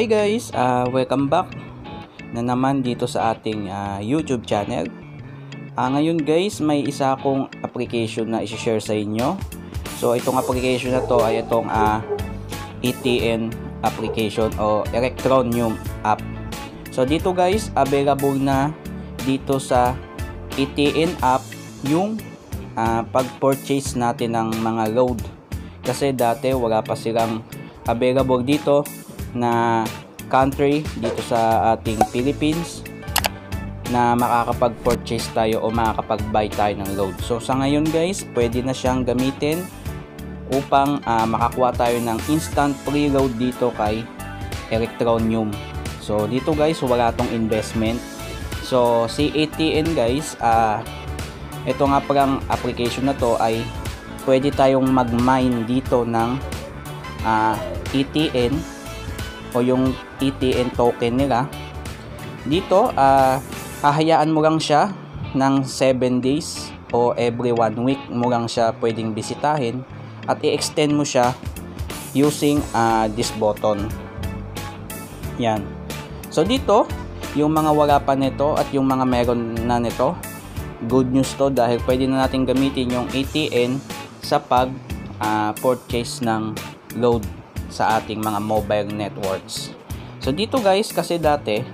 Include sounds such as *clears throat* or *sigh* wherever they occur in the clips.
Hi guys, uh, welcome back na naman dito sa ating uh, YouTube channel. Uh, ngayon guys, may isa akong application na i-share sa inyo. So itong application na to ay itong uh, ETN application o Electronium app. So dito guys, available na dito sa ETN app yung uh, pag-purchase natin ng mga load. Kasi dati wala pa silang available dito na country dito sa ating Philippines na makakapag-purchase tayo o makakapag-buy tayo ng load. So sa ngayon guys, pwede na siyang gamitin upang uh, makakuha tayo ng instant preload dito kay Electronium. So dito guys, wala tong investment. So si ATN guys, uh, ito nga palang application na to ay pwede tayong mag-mine dito ng uh, ETN o yung ETN token nila dito uh, hahayaan mo lang siya ng 7 days o every 1 week mo lang siya pwedeng bisitahin at i-extend mo siya using uh, this button. Yan. So dito yung mga wala pa nito at yung mga meron na nito good news to dahil pwede na natin gamitin yung ATN sa pag uh, purchase ng load sa ating mga mobile networks. So dito guys, kasi dati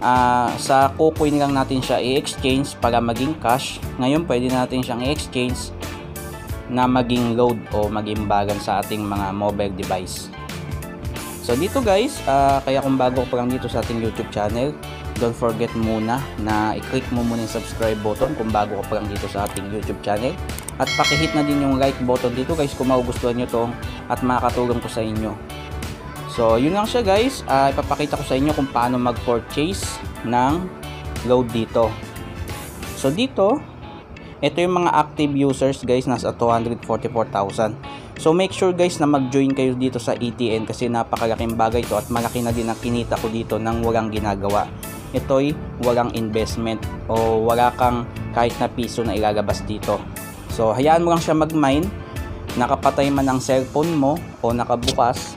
uh, sa KuCoin lang natin siya i-exchange para maging cash. Ngayon pwede natin siyang i-exchange na maging load o maging balance sa ating mga mobile device. So dito guys, uh, kaya kung bago pa lang dito sa ating YouTube channel, don't forget muna na i-click mo muna yung subscribe button kung bago ka pa lang dito sa ating YouTube channel at pakihit na din yung like button dito guys kung magugustuhan nyo to at makakatulong ko sa inyo. So yun lang siya guys. Uh, ipapakita ko sa inyo kung paano mag-purchase ng load dito. So dito, ito yung mga active users guys nasa 244,000. So make sure guys na mag-join kayo dito sa ETN kasi napakalaking bagay to at malaki na din ang kinita ko dito nang walang ginagawa. Ito'y walang investment o wala kang kahit na piso na ilalabas dito. So, hayaan mo lang siya mag-mine. Nakapatay man ang cellphone mo o nakabukas,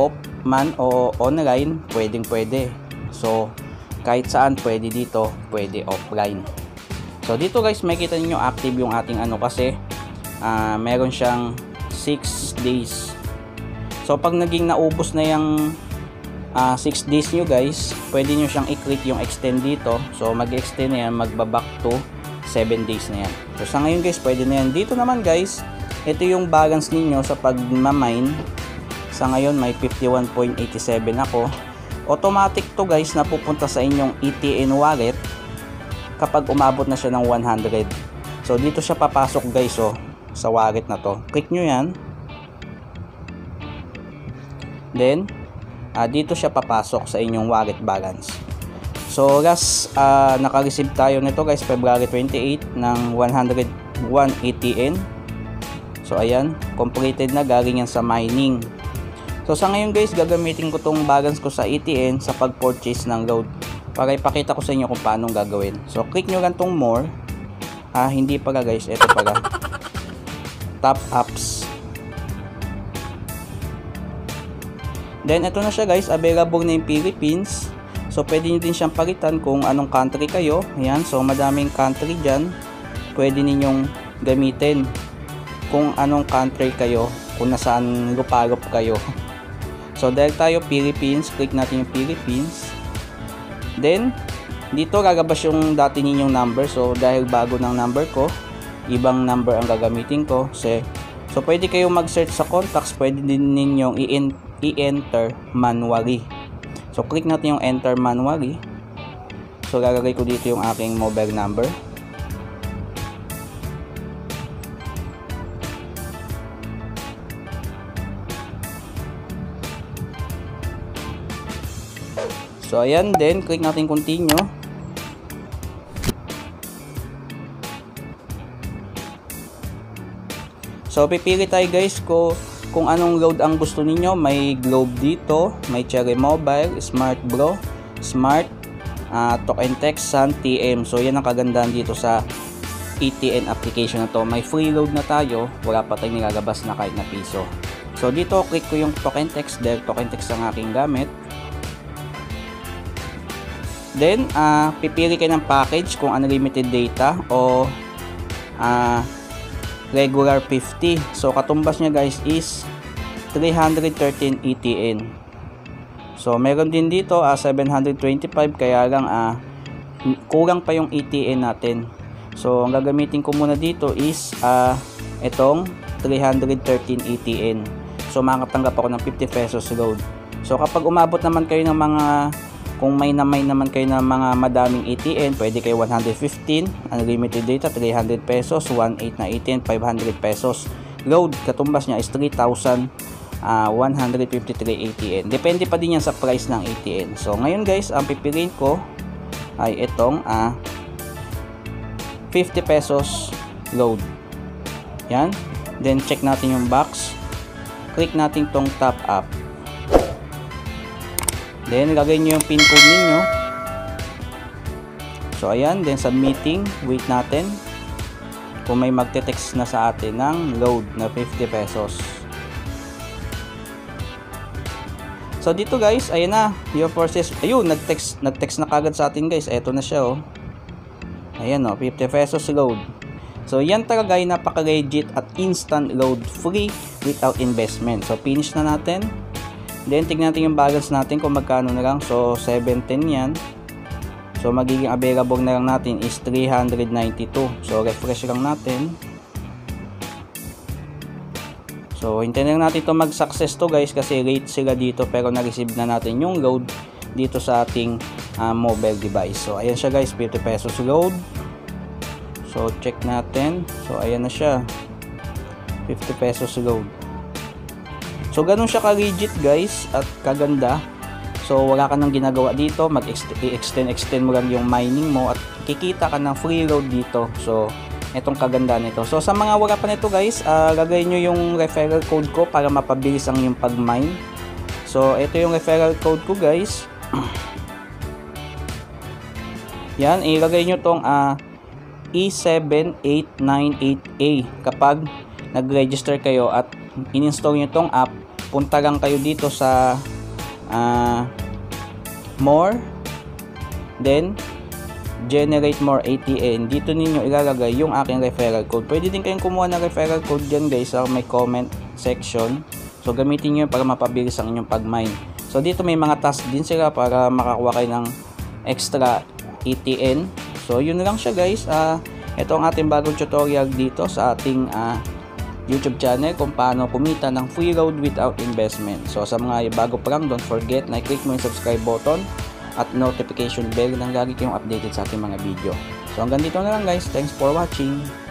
off man o online, pwedeng pwede. So, kahit saan pwede dito, pwede offline. So, dito guys, makita niyo active yung ating ano kasi uh, meron siyang 6 days. So, pag naging naubos na yung uh, ah, 6 days nyo guys, pwede nyo siyang i-click yung extend dito. So, mag-extend na yan, magbaback to 7 days na yan. So sa ngayon guys, pwede na yan. Dito naman guys, ito yung balance ninyo sa pagmamine. Sa ngayon may 51.87 ako. Automatic to guys na pupunta sa inyong ETN wallet kapag umabot na siya ng 100. So dito siya papasok guys oh, sa wallet na to. Click nyo yan. Then, uh, dito siya papasok sa inyong wallet balance. So last uh, naka-receive tayo nito guys February 28 ng 101 ATN. So ayan, completed na galing yan sa mining. So sa ngayon guys, gagamitin ko tong balance ko sa ATN sa pag-purchase ng load para ipakita ko sa inyo kung paano gagawin. So click nyo lang tong more. Ah, hindi pala guys, ito pala. Top apps. Then ito na siya guys, available na yung Philippines. So, pwede nyo din siyang palitan kung anong country kayo. Ayan, so madaming country dyan. Pwede ninyong gamitin kung anong country kayo, kung nasaan lupalup kayo. *laughs* So, dahil tayo Philippines, click natin yung Philippines. Then, dito gagabas yung dati ninyong number. So, dahil bago ng number ko, ibang number ang gagamitin ko. So, so pwede kayo mag-search sa contacts, pwede din ninyong i-enter manually. So, click natin yung enter manually. So, lalagay ko dito yung aking mobile number. So, ayan din. Click natin continue. So, pipili tayo guys ko kung anong load ang gusto ninyo. May Globe dito, may Cherry Mobile, Smart Bro, Smart, uh, Talk and Text, Sun, TM. So yan ang kagandahan dito sa ETN application na to. May free load na tayo, wala pa tayong nilalabas na kahit na piso. So dito click ko yung Talk and Text dahil Talk and Text ang aking gamit. Then, uh, pipili kayo ng package kung unlimited data o uh, regular 50. So, katumbas niya guys is 313 ETN. So, meron din dito uh, 725 kaya lang uh, kulang pa yung ETN natin. So, ang gagamitin ko muna dito is uh, itong 313 ETN. So, makakatanggap ako ng 50 pesos load. So, kapag umabot naman kayo ng mga kung may na may naman kayo ng mga madaming ATN, pwede kayo 115, unlimited data 300 pesos, 18 na ATN 500 pesos. Load katumbas niya is 3,153 uh, ATN. Depende pa din yan sa price ng ATN. So ngayon guys, ang pipiliin ko ay itong uh, 50 pesos load. Yan. Then check natin yung box. Click natin tong top up. Then, lagay nyo yung pin code ninyo. So, ayan. Then, submitting. Wait natin. Kung may magte-text na sa atin ng load na 50 pesos. So, dito guys, ayan na. Your process. Ayun, nag-text, nag-text na kagad sa atin guys. Eto na siya oh. Ayan oh, 50 pesos load. So, yan talaga ay napaka-legit at instant load free without investment. So, finish na natin. Then, tignan natin yung balance natin kung magkano na lang. So, 710 yan. So, magiging available na lang natin is 392. So, refresh lang natin. So, hintayin lang natin ito mag-success to guys kasi late sila dito pero na-receive na natin yung load dito sa ating uh, mobile device. So, ayan siya guys, 50 pesos load. So, check natin. So, ayan na siya. 50 pesos load. So, ganun siya ka-legit guys at kaganda. So, wala ka nang ginagawa dito. Mag-extend, extend mo lang yung mining mo at kikita ka ng free load dito. So, itong kaganda nito. So, sa mga wala pa nito guys, uh, lagay nyo yung referral code ko para mapabilis ang yung pag-mine. So, ito yung referral code ko guys. *clears throat* Yan, ilagay nyo tong uh, E78988A kapag nag-register kayo at in-install nyo tong app punta lang kayo dito sa uh, more then generate more ATN dito ninyo ilalagay yung aking referral code. Pwede din kayong kumuha ng referral code dyan guys sa may comment section. So gamitin nyo para mapabilis ang inyong pag mine so dito may mga task din sila para makakuha kayo ng extra ATN so yun lang siya guys. Uh, ito ang ating bagong tutorial dito sa ating uh, YouTube channel kung paano kumita ng free load without investment. So sa mga bago pa lang, don't forget na click mo yung subscribe button at notification bell nang lagi kayong updated sa ating mga video. So hanggang dito na lang guys. Thanks for watching.